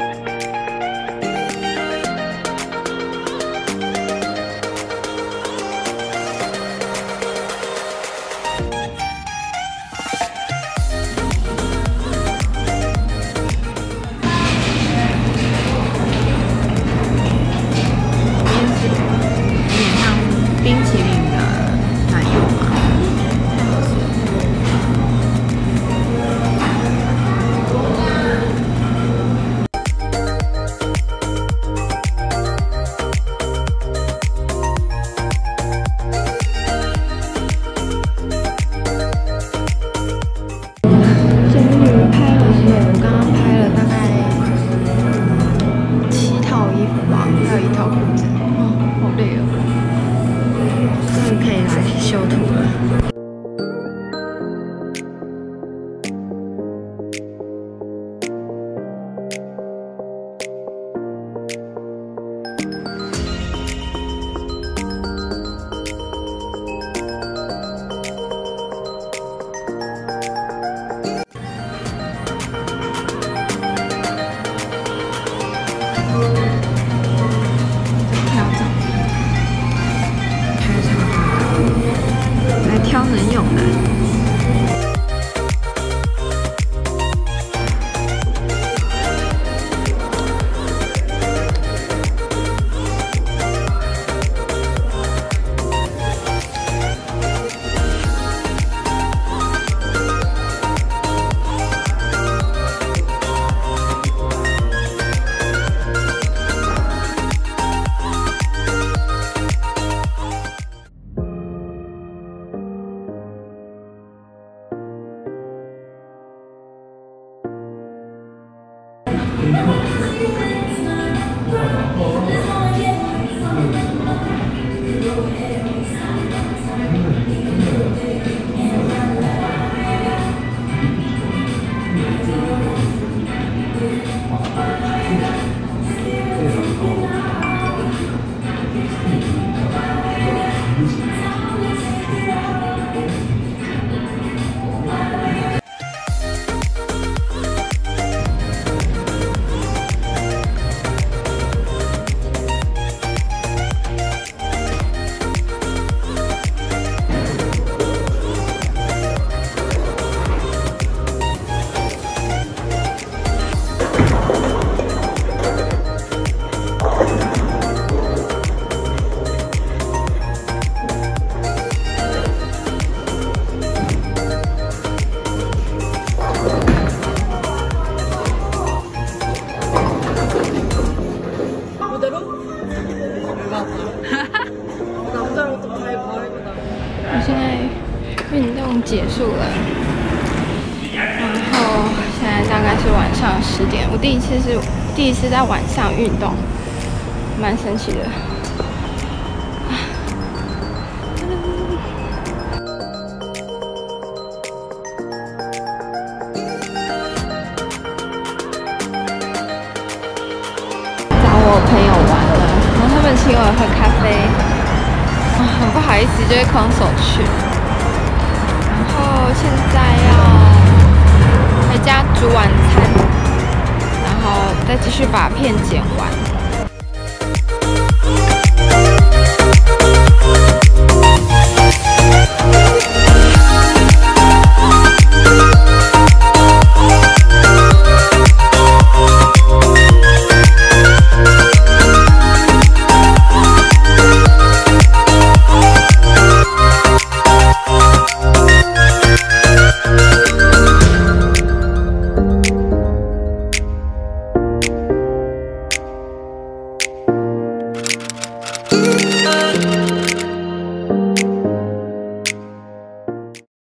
Bye. 我现在运动结束了，然后现在大概是晚上十点。我第一次是第一次在晚上运动，蛮神奇的。找我朋友。玩了，然后他们请我喝咖啡，很不好意思，就会空手去。然后现在要回家煮晚餐，然后再继续把片剪完。